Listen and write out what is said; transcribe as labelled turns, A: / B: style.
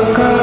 A: Baka